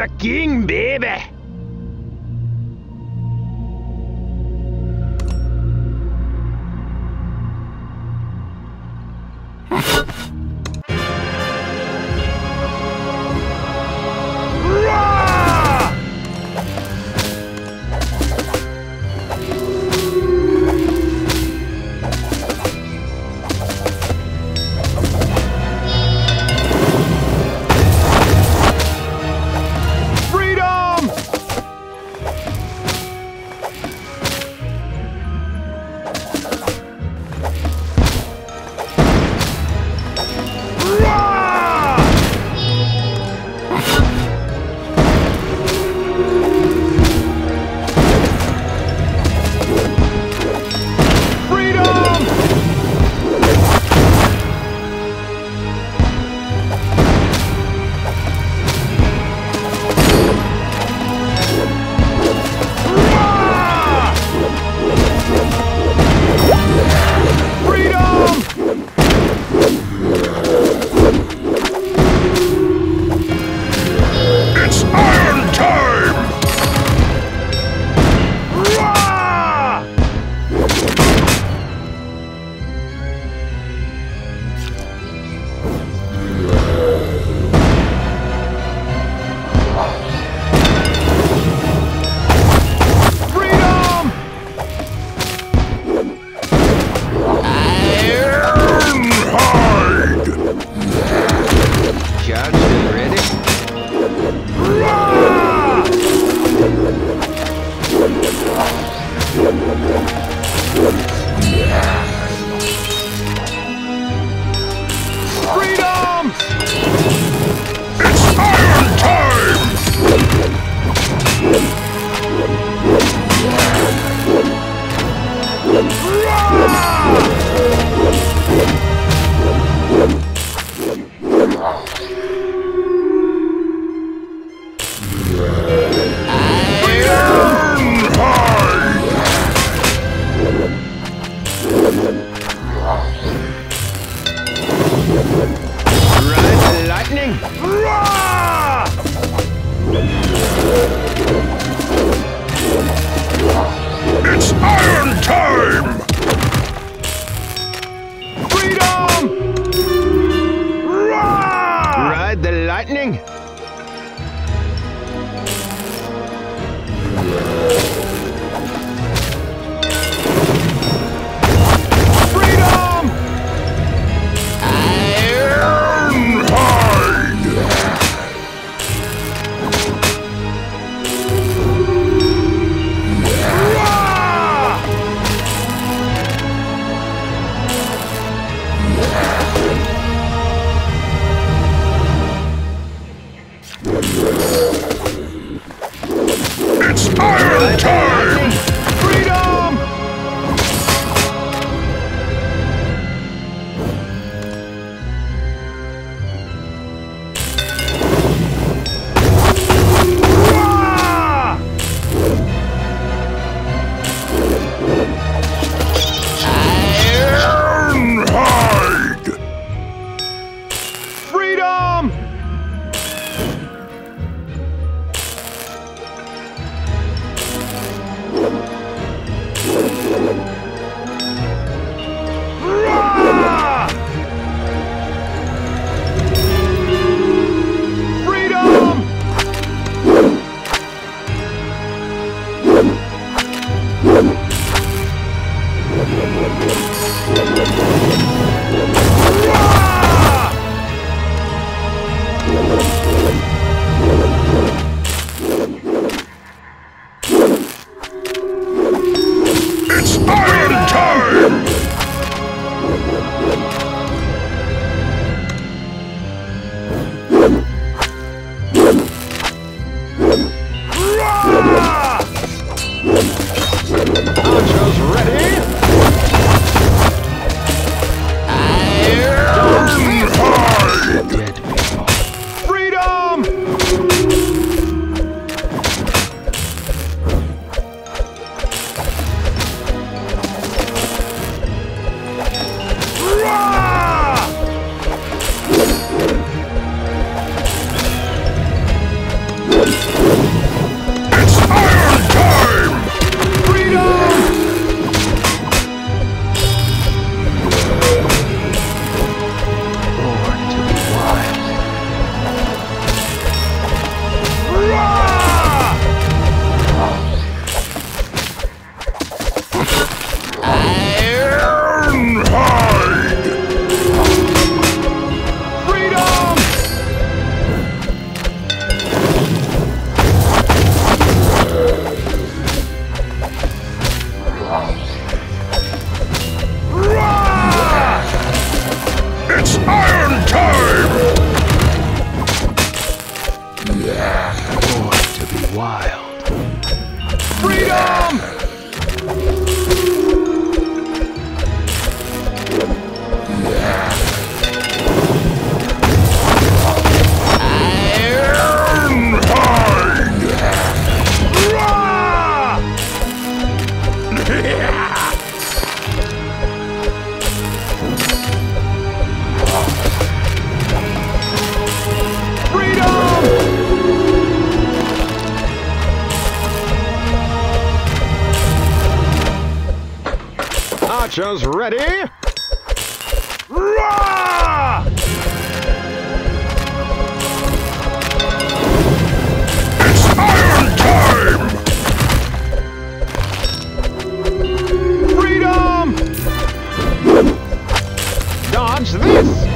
the king, baby. Roar! frightening. Archers ready? It's iron time! Freedom! Dodge this!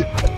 end!